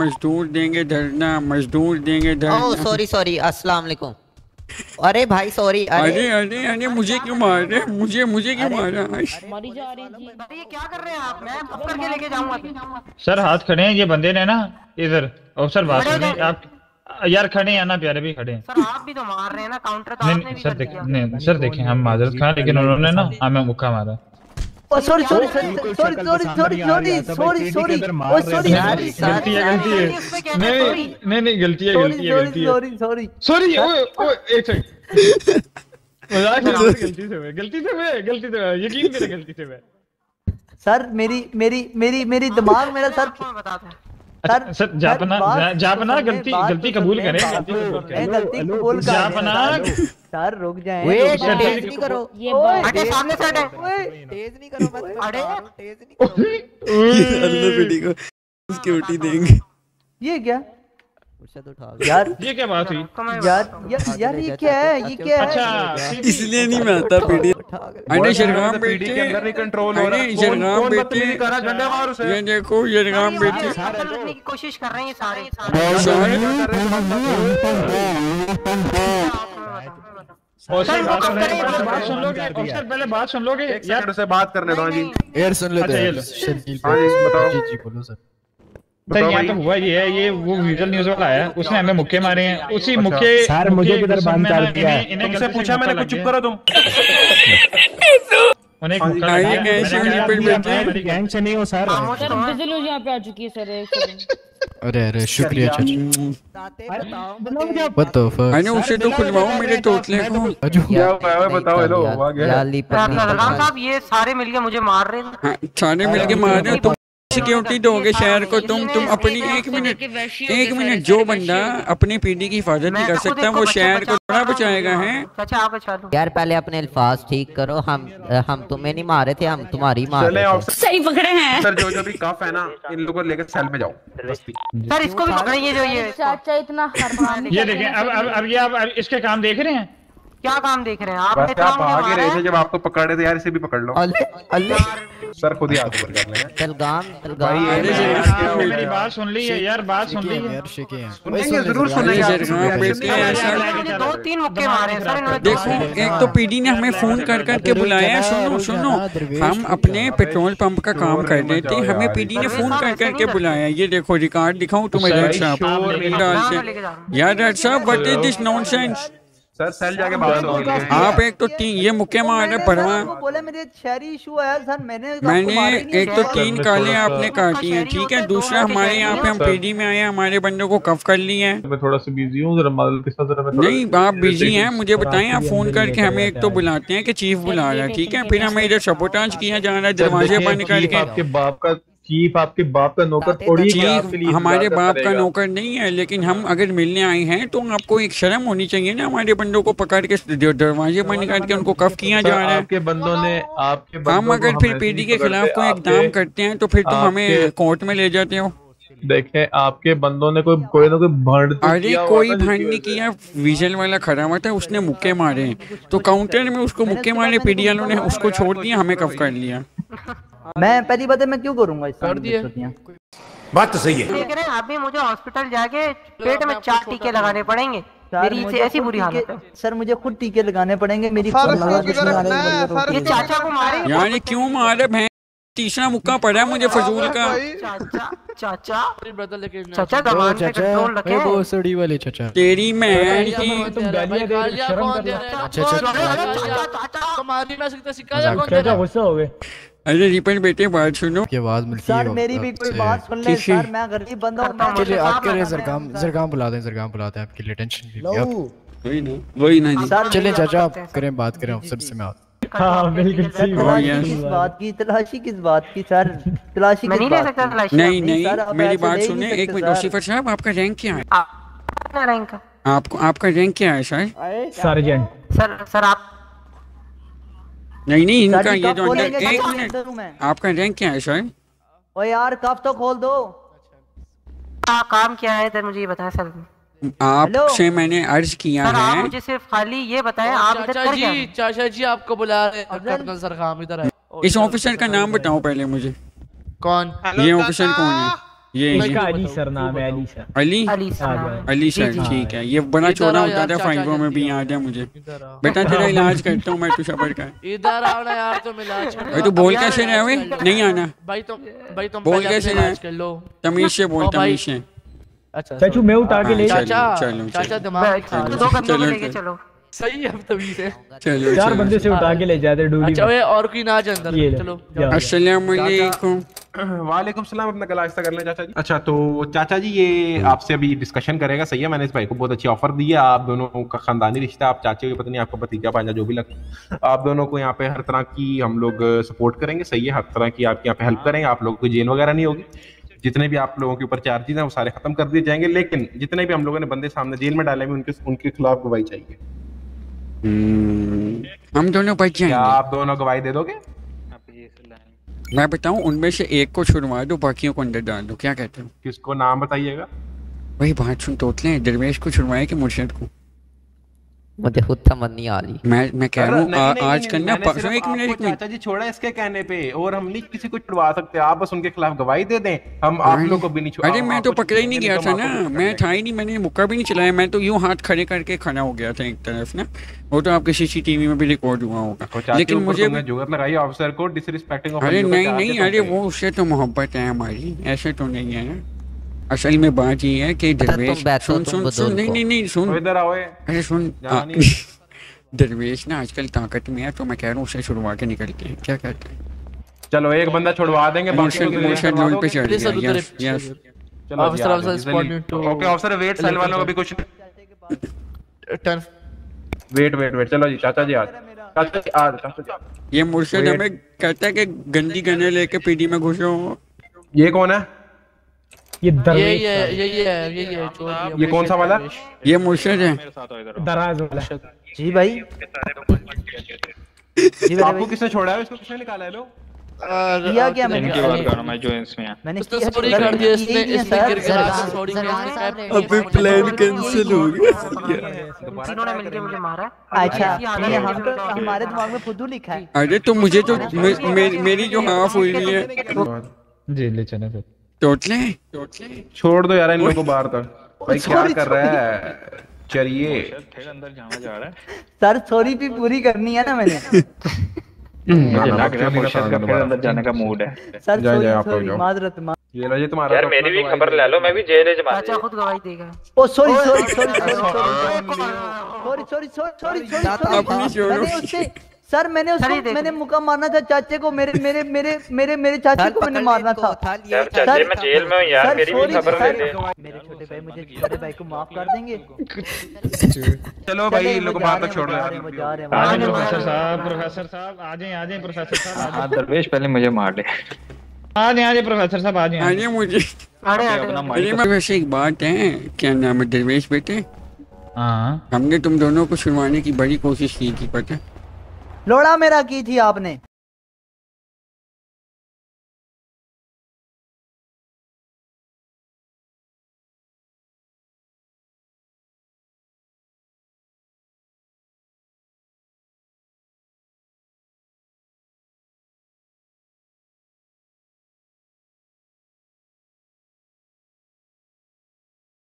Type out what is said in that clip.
मजदूर देंगे धरना मजदूर देंगे ओह धरना। सॉरी सॉरी अस्सलाम वालेकुम। अरे भाई सॉरी अरे। अरे अरे अरे मुझे क्यों मार रहे मुझे मुझे क्यों मारा मरी जा रही जी ये क्या कर रहे हैं आप? मैं पकड़ के लेके जाऊँगा। सर हाथ खड़े हैं ये बंदे ने ना इधर अफसर बात हो सुनिए आप यार खड़े हैं ना प्यारे भी खड़े हैं। सर आप भी तो मार रहे हैं ना काउंटर तो नहीं आपने भी सर कर दिया। नहीं सर देखें हम माजरत खां लेकिन उन्होंने ना हमें मुक्का मारा। Sorry sorry sorry sorry sorry sorry sorry sorry sorry sorry गलती है गलती है। नहीं? नहीं नहीं गलती है गलती है गलती है। सॉरी सॉरी सॉरी ओए ओए एक सेकंड मज़ाक हूँ, गलती से हुआ गलती से हुआ गलती से हुआ यकीन मेरे गलती से हुआ सर मेरी मेरी मेरी मेरी दिमाग मेरा सर बताता हूँ। अच्छा सर जापना जापना तो गलती गलती तो कबूल करें गलती तो- कबूल करें। जापना सर रुक जाएँ वेट, तेज नहीं करो। ये हटे सामने से हटे। तेज नहीं करो तो अरे तेज नहीं करो। अल्लाह बेटी को सिक्योरिटी देंगे। ये क्या? यार ये क्या बात हुई? यार यार यार ये क्या है? ये क्या है? अच्छा इसलिए नहीं मैं आता पीडी अरे शरगाम पीडी के अंदर नहीं कंट्रोल हो। रहा शरगाम कर झंडे मार उसे। ये देखो शरगाम बेटे। की कोशिश कर रहे हैं सारे। बात सुन लोगे बात सुन लोगे अफसर पहले बात सुन लोगे। एक यार सेकंड से बात करने दो हाँ जी एयर सुन लेते अच्छा, हैं। हाँ जी, बताओ। जी जी बोलो सर। सर यहाँ तो हुआ ये है ये वो विजल न्यूज़ वाला है उसने हमें मुक्के मारे हैं। उसी मुक्के सर मुझे किधर बाँध दिया पूछा मैंने कुछ चुप करो तुम। उन्हें हाँ, गैंग से नहीं हो सर। हाँ, हाँ, सर यहाँ पे आ चुकी है सर अरे अरे शुक्रिया चाचा। मैंने उसे तो खुलवाऊं मेरे टोटले को। बताओ हेलो गया ये सारे मिलके मुझे मार रहे हैं। सारे मिलके मार रहे हो सिक्योरिटी दोगे शहर को तुम तुम अपनी एक मिनट एक मिनट जो बंदा अपनी पीढ़ी की हिफाजत नहीं कर सकता वो शहर को थोड़ा बचाएगा है? यार पहले अपने अल्फाज ठीक करो हम हम तुम्हें नहीं मारे थे हम तुम्हारी मार रहे सही पकड़े हैं। सर जो जो भी कफ है ना इन लोगों को लेकर सेल में जाओ। सर इसको भी पकड़िए जो ये चाचा इतना ये देखें अब अब अब ये आप अब इसके काम देख रहे हैं? क्या काम देख रहे हैं? बस आप मुझे आगे रहे थे जब आपको पकड़ रहे थे यार इसे भी पकड़ लो। अल्ले अल्ले। सर खुद ही हाथ ऊपर कर लेंगे। तलगाम तलगाम हो मेरी बात सुन ली है यार बात सुन ली है। यार शेके हैं। सुनेंगे ज़रूर सुनेंगे। आप दो तीन मुक्के मारे सर इन्होंने देखो एक तो पीडी ने हमें फ़ोन कर करके बुलाया है सुनो सुनो। हम अपने पेट्रोल पंप का काम कर रहे थे हमें पीडी ने फ़ोन कर करके बुलाया ये देखो रिकॉर्ड दिखाऊँ तुम्हें सर, रेड साहब। यार डॉक्टर साहब what is this nonsense sir cell जाके बात होगी आप एक तो तीन ये मुक्के मार परवा बोले मेरे शहरी इशू है सर मैंने मैंने ही नहीं एक तो तीन काले आपने काटी हैं ठीक है दूसरा हमारे यहाँ पे हम पीडी में आए हमारे बंदों को कफ कर लिए हैं। मैं थोड़ा सा बिज़ी हूँ जरा मदद के साथ जरा नहीं आप बिज़ी हैं मुझे बताएँ आप फ़ोन करके हमें एक तो बुलाते हैं कि चीफ बुला रहा है ठीक है फिर हमें इधर सबोटाज किया जा रहा है दरवाजे बंद करके। आपके बाप का चीफ आपके बाप का नौकर थोड़ी है कि हमारे बाप का नौकर नहीं है लेकिन हम अगर मिलने आए हैं तो आपको एक शर्म होनी चाहिए ना हमारे बंदों को पकड़ के दरवाजे बंद करके उनको कफ किया जा रहा है। आपके बंदों ने आपके हम अगर फिर पीडी के खिलाफ कोई इकदाम करते हैं तो फिर तुम हमें कोर्ट में ले जाते हो। देखें आपके बंदों ने कोई कोई ना कोई भंड तो अरे कोई भंड नहीं किया विजल वाला खड़ा हुआ था उसने मुक्के मारे। तो काउंटर में उसको मुक्के मारे पीडी वालों ने उसको छोड़ दिया हमें कफ कर लिया। मैं पहली बात है मैं क्यों करूँगा इस कर बात तो सही है। हैं अभी मुझे हॉस्पिटल जाके पेट में चार टीके लगाने पड़ेंगे। सर, मेरी मुझे ऐसी खुद बुरी टीके- हालत है। सर मुझे खुद टीके लगाने पड़ेंगे मेरी ये चाचा को यार क्यों मारे भैं? तीसरा मुक्का पड़ा है मुझे फजूल का। चाचा चाचा। चाचा जबान पे कंट्रोल चाचा रखे। वो सड़ी वाले चाचा। तेरी मैं की तुम गालियाँ दे रहे शर्म कर लो। मैं सकता सिक्का मज़ाक कौन चाचा गुस्सा हो गए। अरे रिपन बेटे बात सुनो। की आवाज़ मिलती सर है मेरी भी कोई बात सुन ले सर मैं गरीब बंदा हूँ मैं चलिए आपके लिए जरगाम जरगाम बुला दें जरगाम बुला दें आपके लिए टेंशन नहीं ली आप वही ना वही ना जी। सर चलिए चाचा आप करें बात करें अफसर से मैं आता हाँ बिल्कुल सही तलाशी yes. किस बात की तलाशी किस बात की सर? तलाशी मैं किस नहीं ले बात सकता तलाशी। नहीं नहीं, नहीं मेरी बात ले ही सुने एक मिनट सर। वसीफर साहब आपका रैंक क्या है? कितना रैंक है? आपको आपका रैंक क्या है सर सार्जेंट सर सर आप नहीं नहीं इनका ये जो अंदर एक मिनट। हूँ? आपका रैंक क्या है सर ओ यार कब तो खोल दो। का काम क्या है? सर मुझे ये बताएँ सर आपसे मैंने अर्ज़ किया सर आप है। मुझे सिर्फ़ खाली ये बताएँ आप इधर चाचा कर क्या? जी चाचा जी आपको बुला रहे हैं। कर्नल सरखाम इधर आए। इस ऑफिसर का नाम बताओ पहले मुझे। कौन? ये ऑफिसर कौन है? ये ये अली सर नाम है Ali sir. Ali? Ali sir Ali sir जी, जी। ठीक है। ये बड़ा आओ होता था चाचा में भी याद है मुझे। बेटा तेरा इलाज करता हूँ मैं तू सबर कर। इधर आओ यार तुम इलाज भाई तू बोल कैसे रहे हुए नहीं आना। भाई तुम भाई तुम बोल कैसे इलाज रहे? कर लो। तमीज से बोल तमीज से। अच्छा चाचू मैं उठा के ले हाँ, चाचा चलो, चाचा दिमाग लो। चलो। सही है अब तभी से। चलो चार बंदे से उठा के ले जाते डूडी अच्छा ओए और कोई ना जा अंदर। चलो अस्सलाम वालेकुम वालेकुम सलाम अपना गला आहिस्ता कर लें चाचा जी। अच्छा तो चाचा जी ये आपसे अभी डिस्कशन करेगा सही है? मैंने इस भाई को बहुत अच्छी ऑफ़र दी है। आप दोनों का खानदानी रिश्ता है, आप चाचे की पत्नी आपका भतीजा पांजा जो भी लगता आप दोनों को यहाँ पे हर तरह की हम लोग सपोर्ट करेंगे सही है? हर तरह की आपके यहाँ पे हेल्प करेंगे। आप लोगों को जेल वगैरह नहीं होगी। जितने भी आप लोगों के ऊपर चार्जेस हैं वो सारे खत्म कर दिए जाएँगे। लेकिन जितने भी हम लोगों ने बंदे सामने जेल में डाले हुए उनके उनके खिलाफ गवाही चाहिए। हम दोनों बच क्या जाएँगे। आप दोनों गवाही दे दोगे? मैं बताऊँ उनमें से एक को छुड़वा दो बाकियों को अंदर डाल दो क्या कहते हो? किसको नाम बताइएगा? वही बात सुन तो दरवेश को छुड़वाए कि मुर्शद को? मुझे खुद समझ नहीं आ रही मैं मैं कह रहा हूँ आज करना परसों एक मिनट एक मिनट। चाचा जी छोड़ा इसके कहने पे और हम नहीं किसी को छुड़वा सकते आप बस उनके खिलाफ गवाही दे दें हम आप लोग को भी नहीं छुड़ा अरे मैं तो पकड़ा ही नहीं गया तो था हम ना मैं था ही नहीं मैंने मुक्का भी नहीं चलाया मैं तो यूँ हाथ खड़े करके खड़ा हो गया था एक तरफ़ ना वो तो आपके सीसीटीवी में भी रिकॉर्ड हुआ होगा। लेकिन मुझे अरे नहीं नहीं अरे वो उससे तो मोहब्बत है हमारी ऐसे तो नहीं है ना। असल में बात ये है कि दरवेश बैठो, सुन सुन सुन नहीं नहीं नहीं सुन। इधर आओ अरे सुन दरवेश ना आजकल ताकत में है तो मैं कह रहा हूँ उसे छुड़वा के निकलते हैं क्या कहते हैं? चलो एक बंदा छुड़वा देंगे लोन पे चढ़ गया यस यस चलो officer officer two okay officer wait cell वालों को भी कुछ टर्न वेट वेट वेट चलो जी चाचा जी आज चाचा जी आज चाचा जी ये मुर्शद. हमें कहता है कि गंदी गने लेके पीडी में घुसो ये कौन है? ये ये दरवेश ये ये ये ये ये जो ये कौन सा वाला ये मुर्शद है दराज वाला जी भाई आपको किसने छोड़ा है इसको किसने निकाला है लो किया क्या मैंने इनकी बात कर रहा मैं हूँ मैंने किया सॉरी कर दिया इसने ही है, इसने गिर के सॉरी कर दिया अबे प्लान कैंसिल हो गया तीनों ने मिलके मुझे मारा अच्छा ये हम तो हमारे दिमाग में फुद्दू लिखा है अरे तो मुझे तो मे, मे, मेरी जो हाफ़ हुई हुई है जी ले चले फिर टोटले टोटले छोड़ दो यार इन लोगों को बाहर तक भाई क्या कर रहा है चलिए सर सॉरी भी पूरी करनी है ना मैंने मुझे लग रहा है मुर्शद का फिर अंदर जाने का मूड है सर जाओ, सॉरी जाओ, आप लोग सॉरी जाओ। माजरत ये लो जी तुम्हारा यार मेरी भी खबर ले लो मैं भी चाचा खुद गवाही देगा ओ sorry sorry sorry sorry sorry sorry sorry अपनी सॉरी छोड़ो। सर मैंने उसको मैंने मुक्का मारना था चाचे को मेरे मेरे मेरे मेरे मेरे चाचे को मैंने मारना था। सर मैं जेल में हूँ यार मेरी भी खबर ले ले मेरे छोटे भाई मुझे बड़े भाई को माफ़ कर देंगे। चलो भाई इन लोगों को जा तक हैं, छोड़ वो जा रहे हैं, हैं, आ जाए हैं। प्रोफेसर साहब प्रोफेसर साहब आ जाए आ जाए प्रोफेसर साहब आ जाए। दरवेश पहले मुझे मार ले आ जाए आ जाए प्रोफेसर साहब आ जाए। अरे मुझे। अरे अरे अरे। मैं वैसे एक बात है क्या नाम है दरवेश बेटे? हाँ। हमने तुम दोनों को सुनवाने की बड़ी कोशिश की थी पता है? लोड़ा मेरा की थी आपने?